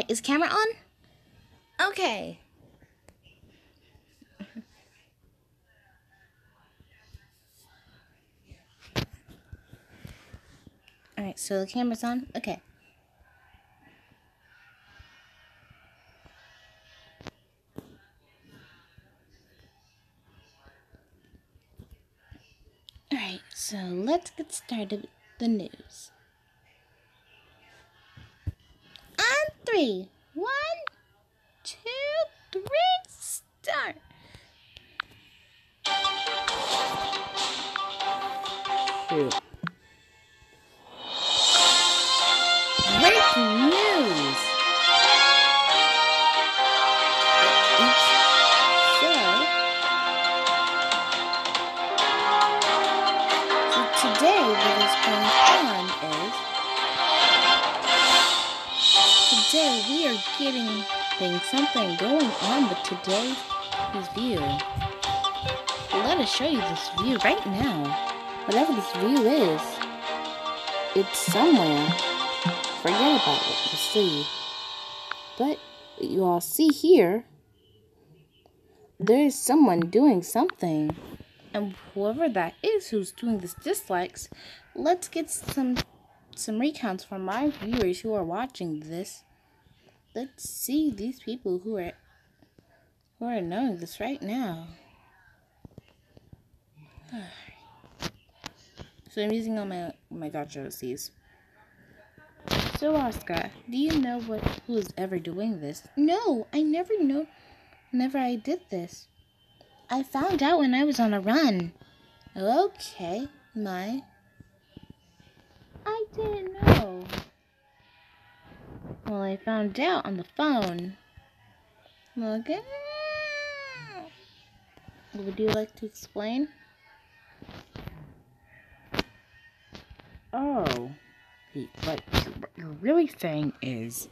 Alright, is camera on? Okay. Alright, so the camera's on? Okay. Alright, so let's get started with the news. Three. One, two, three, start. Shoot. Breaking we are getting getting something going on with today's view. Let us show you this view right now. Whatever this view is, it's somewhere. Forget about what you see. But you all see here, there is someone doing something. And whoever that is who's doing this dislikes, let's get some some recounts from my viewers who are watching this. Let's see these people who are who are knowing this right now. So I'm using all my my OCs. So Oscar, do you know what who is ever doing this? No, I never know never I did this. I found out when I was on a run. Okay, my I didn't know. Well, I found out on the phone. Okay. Would you like to explain? Oh, what you're really saying is,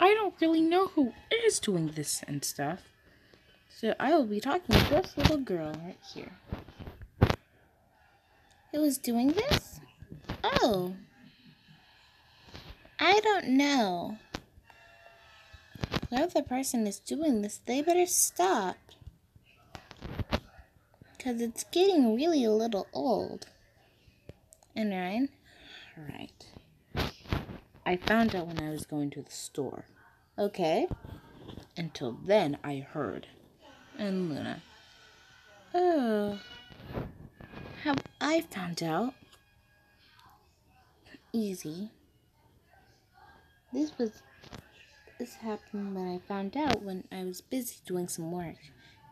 I don't really know who is doing this and stuff. So I will be talking to this little girl right here. Who is doing this? Oh. I don't know. Whoever the person is doing this, they better stop. Because it's getting really a little old. And Ryan? Right. I found out when I was going to the store. Okay. Until then, I heard. And Luna. Oh. Have I found out. Easy. This was. This happened when I found out when I was busy doing some work.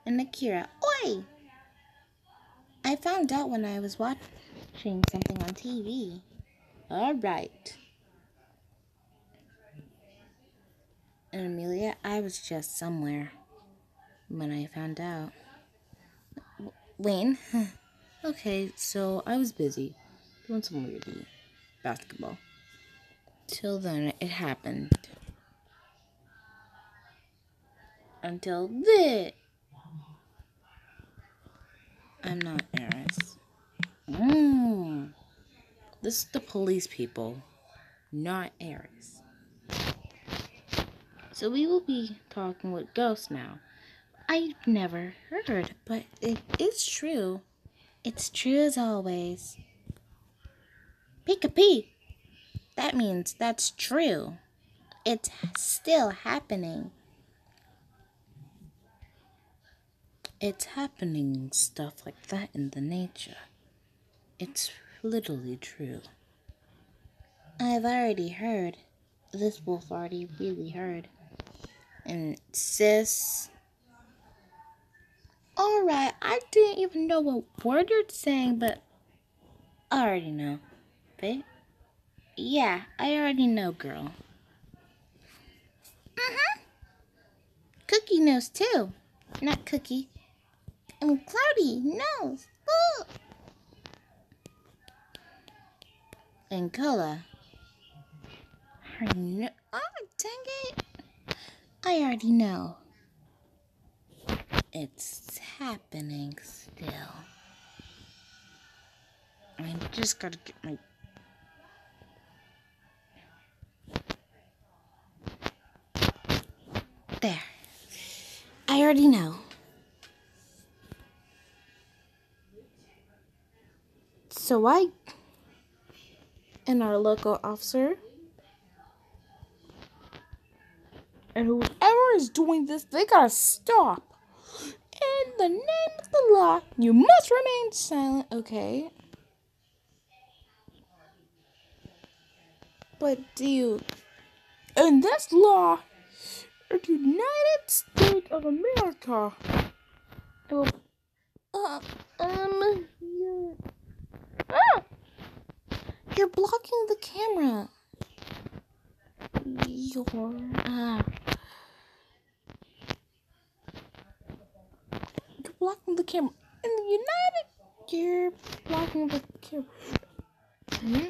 And Akira, oi! I found out when I was watching something on TV. All right. And Amelia, I was just somewhere when I found out. Wayne, okay, so I was busy doing some weirdy basketball. Till then, it happened. Until this. I'm not Eris. Mmm. This is the police people, not Aries. So we will be talking with ghosts now. I've never heard, but it is true. It's true as always. Pick a P. That means that's true. It's still happening. It's happening stuff like that in the nature. It's literally true. I've already heard. This wolf already really heard. And sis. Alright, I didn't even know what word you're saying, but I already know. Babe? Yeah, I already know, girl. Mm-hmm. Cookie knows too. Not Cookie. And Cloudy No, Ooh. And Cola. I know. Oh, dang it. I already know. It's happening still. I just gotta get my There. I already know. So I and our local officer and whoever is doing this, they gotta stop. In the name of the law, you must remain silent, okay? But you in this law the United States of America. Will, uh, um, you're, ah, you're blocking the camera. You're, uh, you're blocking the camera. In the United, you're blocking the camera. Hmm?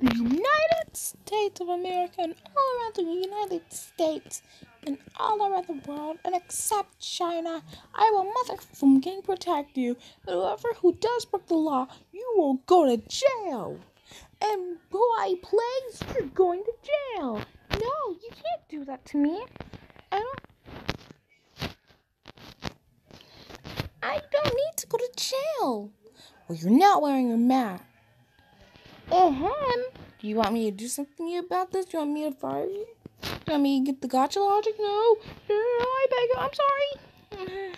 the United States of America and all around the United States and all around the world and except China, I will mother from gang protect you. Whoever who does break the law, you will go to jail. And boy, plagues, you're going to jail. No, you can't do that to me. I don't. I don't need to go to jail. Well, you're not wearing your mask. Uh-huh. Do you want me to do something about this? Do you want me to fire you? Do you want me get the gotcha logic? No. I beg you. I'm sorry.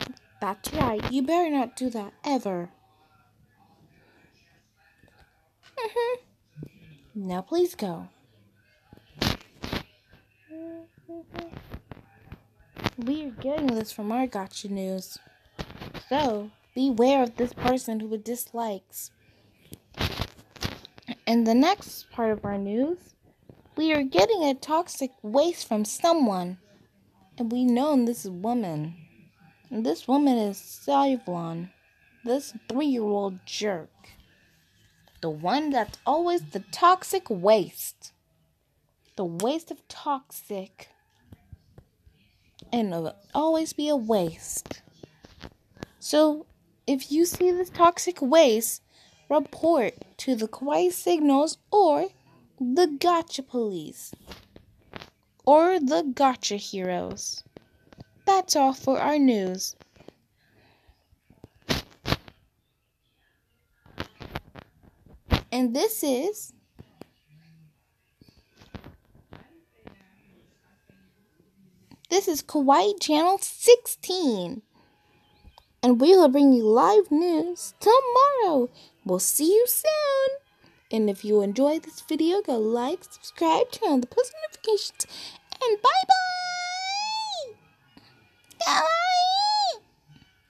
That's right. You better not do that ever. Mm-hmm. Now please go. We are getting this from our gotcha news. So, beware of this person who dislikes. In the next part of our news, we are getting a toxic waste from someone, and we know this is woman. And this woman is Savlon, this three-year-old jerk, the one that's always the toxic waste, the waste of toxic, and it'll always be a waste. So, if you see this toxic waste, report to the Kawaii Signals or the Gotcha Police or the Gotcha Heroes. That's all for our news. And this is This is Kawaii Channel 16 and we will bring you live news tomorrow. We'll see you soon. And if you enjoyed this video, go like, subscribe, turn on the post notifications, and bye bye! Bye!